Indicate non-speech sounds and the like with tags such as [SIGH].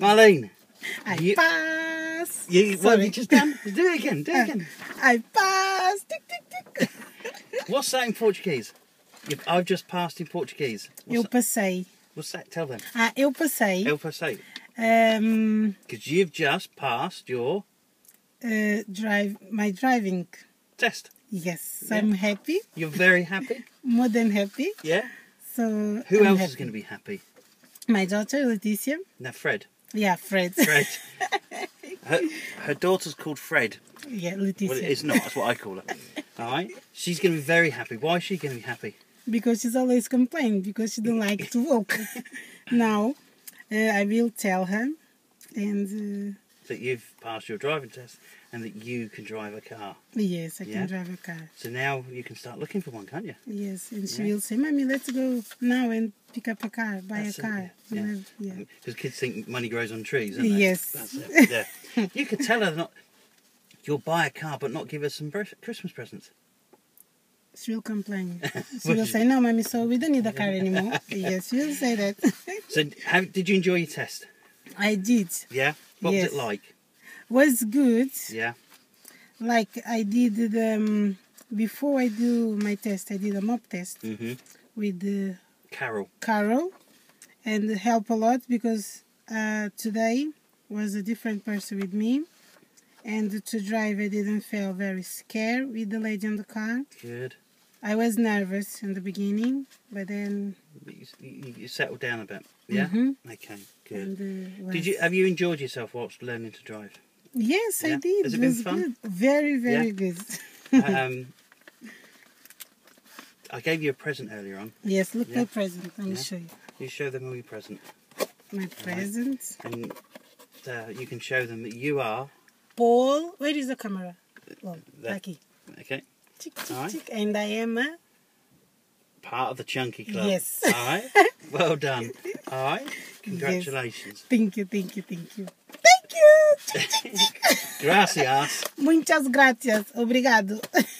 Marlene, I You- pass. you, what have Sorry. you just done? Do it again, do it again. I pass. Tick, tick, tick. [LAUGHS] What's that in Portuguese? I've just passed in Portuguese. Eu What's, that? passei. What's that? Tell them. Ah, eu passei. Eu passei. Um, Because you've just passed your uh, drive my driving. test. Yes, Yeah. I'm happy. You're very happy. [LAUGHS] More than happy. Yeah. So Who I'm else happy. is going to be happy? My daughter Leticia. Now, Fred. Yeah, Fred. Fred. [LAUGHS] her, her daughter's called Fred. yeah, Leticia. Well, it's not. That's what I call her. [LAUGHS] All right. She's going to be very happy. Why is she going to be happy? because she's always complaining because she don't like to walk. [LAUGHS] now, uh, I will tell her, and That you've passed your driving test and that you can drive a car. yes, I Yeah? can drive a car. So now you can start looking for one, can't you? Yes, and she Yeah. will say, "Mommy, let's go now and pick up a car, buy That's a it, car." yeah. Yeah. Because um, kids think money grows on trees, don't they? Yes. That's it. Yeah. [LAUGHS] you could tell her not. You'll buy a car, but not give her some Christmas presents. She will complain. [LAUGHS] She Will will say, "No, mommy, so we don't need a car anymore." [LAUGHS] yes, she will say that. So, how, did you enjoy your test? I did. Yeah. What Yes. was it like? Was good. Yeah. Like I did the um, before I do my test, I did a mock test Mhm. with the Carol. Carol, and it helped a lot because uh, today was a different person with me, and to drive I didn't feel very scared with the lady in the car. Good. I was nervous in the beginning, but then But You, you, you settled down a bit. Yeah. Mhm. Okay. Good. and, uh, Did you have you enjoyed yourself whilst learning to drive? Yes, Yeah? I did. Has it it been was fun? good. Very, very Yeah? good. [LAUGHS] um, I gave you a present earlier on. yes, look Yeah. my present. Let me show you You show them all your present, my present. and uh, you can show them that you are Paul, where is the camera? Oh, There. aqui. okay. Tick, tick, Alright. tick. And I am a Part of the Chunky Club. Yes. All right. Well done. All right. [LAUGHS] Congratulations. Thank you, thank you, thank you. Thank you! [LAUGHS] Gracias. Muchas gracias. Obrigado. [LAUGHS]